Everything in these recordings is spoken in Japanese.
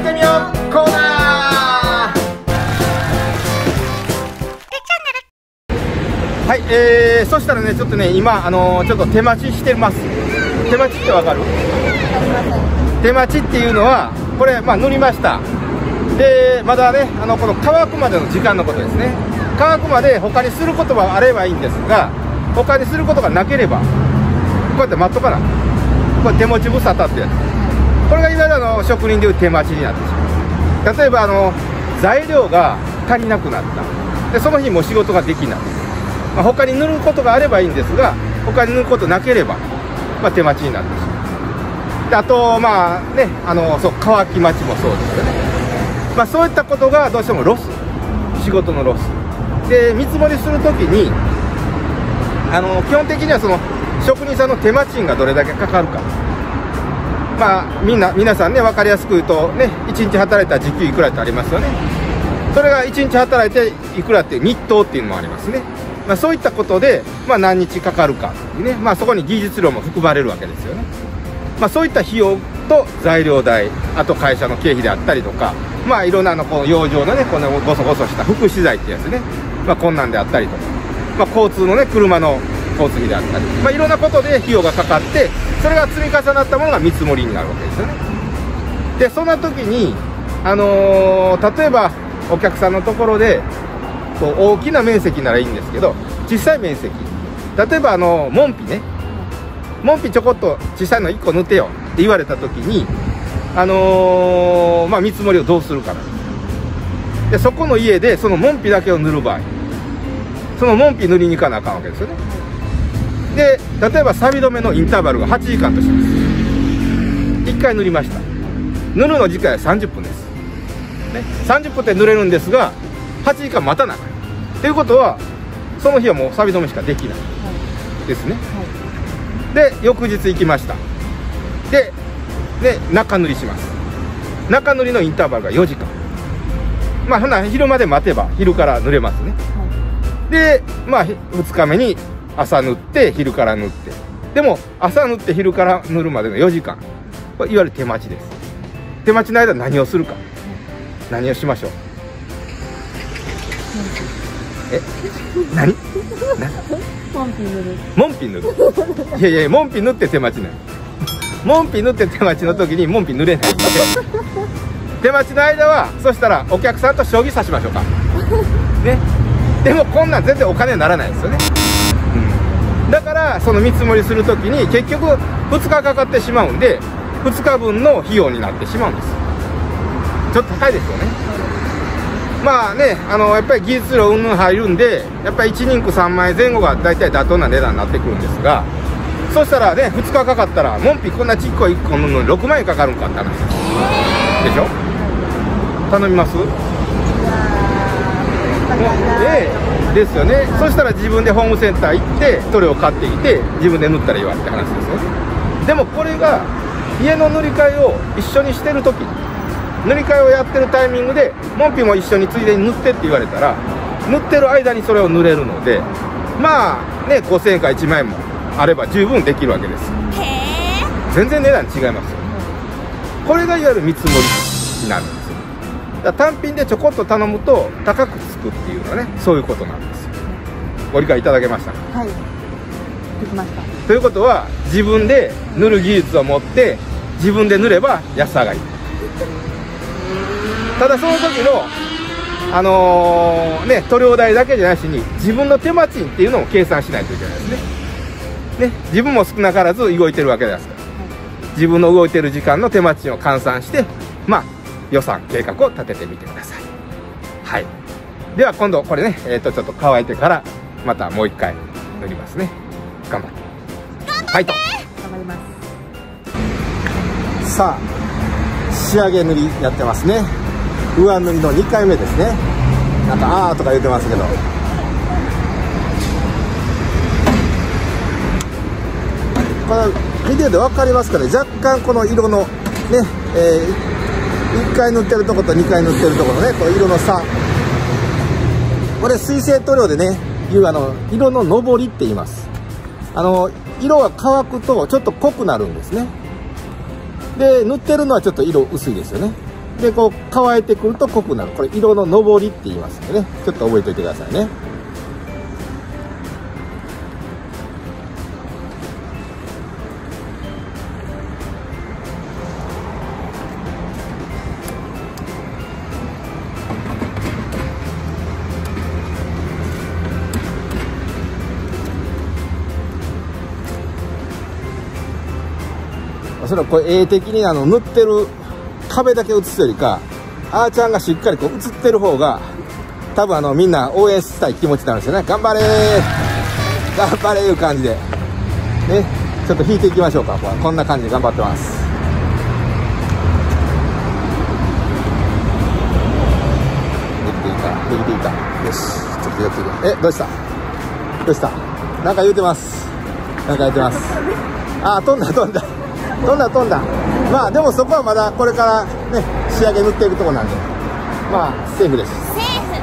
ってみようコーナー。はいえー、そしたらねちょっとね今あのー、ちょっと手待ちしてます。手待ちってわかる？手待ちっていうのはこれまあ塗りました。でまだねあのこの乾くまでの時間のことですね。乾くまで他にすることがあればいいんですが他にすることがなければこうやって待っとかな。これ手持ち無沙汰ってやつ。これがいわゆるあの職人でいう手待ちになってしまう。例えばあの材料が足りなくなった。でその日も仕事ができない、まあ、他に塗ることがあればいいんですが他に塗ることなければ、まあ、手待ちになってしまう。であとまあねあのそう乾き待ちもそうですよね。まあ、そういったことがどうしてもロス。仕事のロス。で見積もりするときにあの基本的にはその職人さんの手間賃がどれだけかかるか。まあみんな皆さんね分かりやすく言うとね1日働いたら時給いくらってありますよね。それが1日働いていくらっていう日当っていうのもありますね、まあ、そういったことで、まあ、何日かかるかっていうね、まあ、そこに技術料も含まれるわけですよね、まあ、そういった費用と材料代あと会社の経費であったりとかまあいろんなのこの養生のねこのゴソゴソした福祉財ってやつね。まあこんなんであったりとか、まあ、交通のね車の交通費であったり、まあ、いろんなことで費用がかかってそれが積み重なったものが見積もりになるわけですよね。でそんな時にあのー、例えばお客さんのところでこう大きな面積ならいいんですけど小さい面積。例えばあの門扉ね。門扉ちょこっと小さいの1個塗ってよ。って言われた時にあのー、まあ、見積もりをどうするかでそこの家でその門扉だけを塗る場合。その門扉塗りに行かなあかんわけですよね。で例えば錆止めのインターバルが8時間とします。1回塗りました。塗るの時間は30分です、ね、30分で塗れるんですが8時間待たなあかんということはその日はもう錆止めしかできないですね、はい、で翌日行きました。でで中塗りします。中塗りのインターバルが4時間。まあほな昼まで待てば昼から塗れますね、はい、でまあ2日目に朝塗って昼から塗って。でも朝塗って昼から塗るまでの4時間。いわゆる手待ちです。手待ちの間何をするか、何をしましょう。え何？門品塗る。門品塗る。いやいや門品塗って手待ちない門扉塗って手待ちの時に門扉塗れない。手待ちの間はそしたらお客さんと将棋指しましょうか。ね。でもこんなん全然お金にならないですよね、うん、だからその見積もりする時に結局2日かかってしまうんで2日分の費用になってしまうんです。ちょっと高いですよね。まあねあのやっぱり技術料うんぬん入るんでやっぱり1人区3万円前後が大体妥当な値段になってくるんですがそしたらね2日かかったら門扉こんなちっこい1個ののに6万円かかるんかって話。でしょ？頼みます？でですよね。そしたら自分でホームセンター行って塗料を買ってきて自分で塗ったらいいわって話ですよね。でもこれが家の塗り替えを一緒にしてる時塗り替えをやってるタイミングで門扉も一緒についでに塗ってって言われたら塗ってる間にそれを塗れるのでまあね5000円か1万円もあれば十分できるわけです。全然値段違いますよ。これがいわゆる見積もりになるだ単品でちょこっと頼むと高くつくっていうのはねそういうことなんですよ。ご理解いただけましたはい。できました。ということは自分で塗る技術を持って自分で塗れば安上がりただその時のあのー、ね塗料代だけじゃなしに自分の手間賃っていうのも計算しないといけないですね。ね、自分も少なからず動いてるわけですか。ら、自分の動いてる時間の手間賃を換算してまあ予算計画を立ててみてください。はい。では今度これねえっ、ー、とちょっと乾いてからまたもう一回塗りますね。頑張って。はいと頑張りますさあ仕上げ塗りやってますね。上塗りの2回目ですね。なんかあーとか言ってますけど。この見てて分かりますかね。若干この色のね、えー、1回塗ってるとこと2回塗ってるとこのねこの色の差。これ水性塗料でねいうあの色の上りって言います。あの色が乾くとちょっと濃くなるんですね。で塗ってるのはちょっと色薄いですよね。でこう乾いてくると濃くなる。これ色の上りって言いますんでね。ちょっと覚えておいてくださいね。それはこれ絵的にあの塗ってる壁だけ映すよりかあーちゃんがしっかりこう映ってる方が多分あのみんな応援したい気持ちになるんですよね。頑張れ頑張れいう感じで。ね。ちょっと引いていきましょうか。こんな感じで頑張ってます。できていいか。できていいか。よし。ちょっとやっていくえどうした？どうした？なんか言うてます。なんか言ってます。あー飛んだ飛んだ。飛んだ飛んだ。まあでもそこはまだこれからね仕上げ塗っていくとこなんで。まあセーフです。セーフ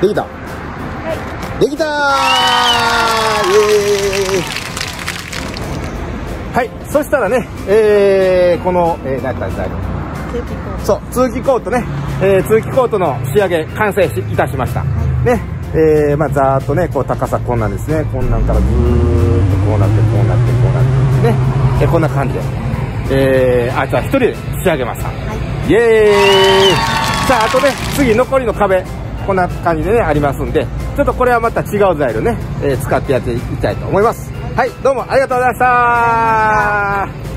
できた、できたー。イエーイはいそしたらね、えー、この、えー、何やった通気口そう通気コートね、えー、通気コートの仕上げ完成しいたしました、ね。えー、まあざーっとねこう高さこんなんですね。こんなんからずーっとこうなってこうなってこうなってね、えーこんな感じで、えー、あじゃあ一人で仕上げました、イエーイ。さああとね次残りの壁。こんな感じでねありますんで。ちょっとこれはまた違う材料ね、えー使ってやっていきたいと思いますはいどうもありがとうございました。